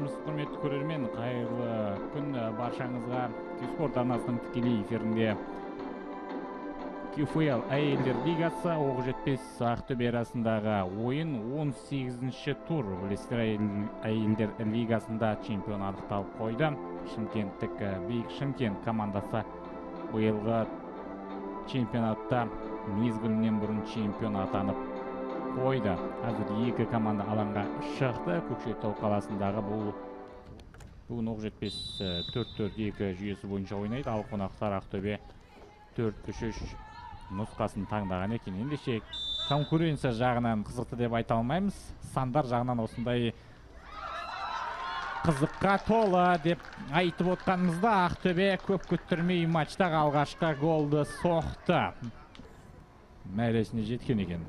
армысыз құрметті көрермен қайырлы күн баршаңызға спорт арнасының тікелей эфирінде. Кфл әйелдер лигасы оғы жетпес ақтөбе арасындағы ойын 18-ші тур білесіздер әйелдер лигасында чемпион анықталып қойды. Шымкенттік биік шымкент командасы биылғы чемпионатта мезгілінен бұрын чемпион атанып қойды қазір екі команда алаңға шықты. Көкшетау қаласындағы бұл бүгін оқжетпес төрт төрт екі жүйесі бойынша ойнайды. Ал қонақтар ақтөбе төрт үш үш нұсқасын таңдаған екен. Ендеше конкуренция жағынан қызықты деп айта алмаймыз. Сандар жағынан осындай қызыққа толы деп айтып отқанымызда ақтөбе көп күттірмей матчтағы алғашқы голды соқты. Мәресіне жеткен екен.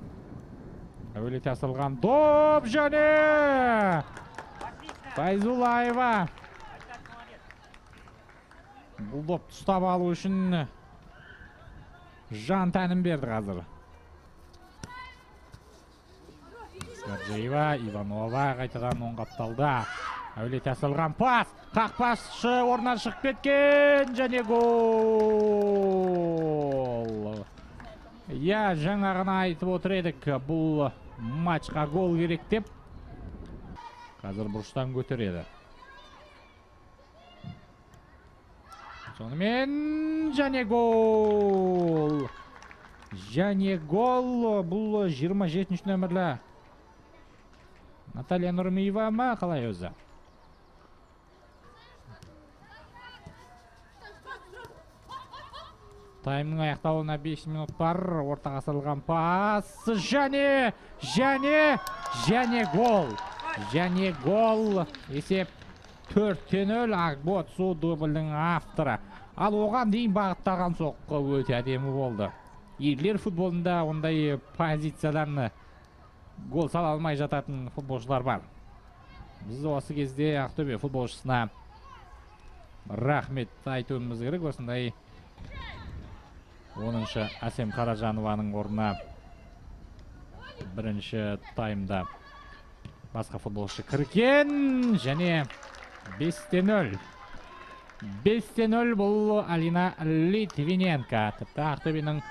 Әуелете асырылған доп және файзулаева бұл допты ұстап алу үшін жан тәнін берді қазір Скаржеева, Иванова қайтадан оң қапталда. Әулет асылған пас. Қақпасшы орнан шығып кеткен және гол. Иә, жаңа ғана айтып отыр едік, бұл матчқа гол керек деп. Қазір бұрыштан көтереді. Сонымен және гол. Және гол бұл 27 нөмірлі Наталья Нұрмиева ма қалай өзі? Таймның аяқталуына 5 минут бар. Ортаға салған пас. Және, және, және гол. Және гол. Есеп 4-0 Ақбот су авторы. Ал оған дейін бағыттаған соққы өте әдемі болды. Ерлер футболында ондай позициядан гол сала алмай жататын футболшылар бар. Біз осы кезде Ақтөбе футболшысына рахмет айтуымыз керек осындай оныншы әсем қаражанованың орнына бірінші таймда басқа футболшы кірген. Және 5-те 0 5-те 0 бұл Алина Литвиненко. Тіпті Ақтөбенің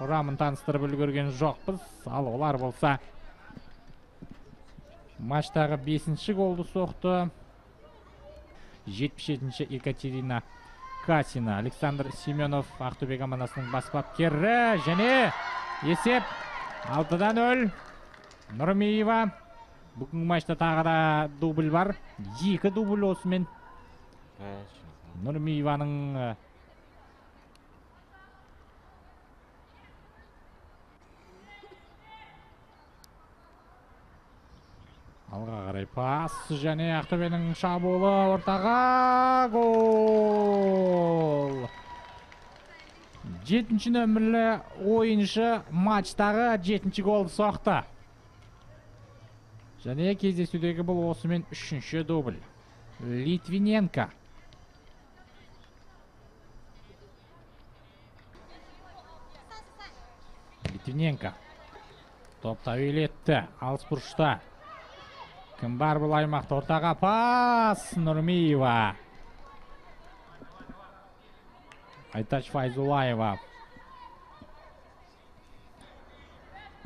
құрамын таныстырып үлгерген жоқпыз. Ал олар болса матчтағы бесінші голды соқты. 77-ші Екатерина Касина, Александр Семенов Ақтөбе командасының бас бапкері. Және есеп 6-дан 0 Нұрмиева бүгінгі матчта тағы да дубль бар. Екі дубль осымен. Нұрмиеваның пас және ақтөбенің шабуылы ортаға гол! Жетінші нөмірлі ойыншы матчтағы жетінші голды соқты. Және кездесудегі бұл осымен үшінші дубль. Литвиненко. Литвиненко. Топты әуелетті алыс бұрышта кім бар бұл аймақта ортаға пас нұрмиева айтач файзулаева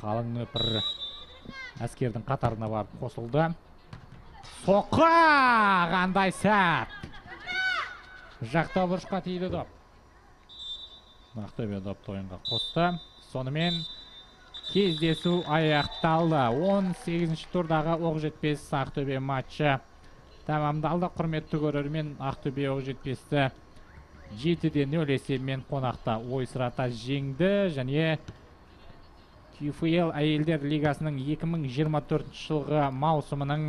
қалың нөпір әскердің қатарына барып қосылды соққы қандай сәт жақта бұрышқа тиді доп ақтөбе допты ойынға қосты сонымен кездесу аяқталды. 18-ші турдағы оқ жетпес ақтөбе матчы тамамдалды құрметті көрермен ақтөбе оқ жетпесті жетіде нөл есебімен қонақта ойсырата жеңді және QFL әйелдер лигасының 2024 жылғы маусымының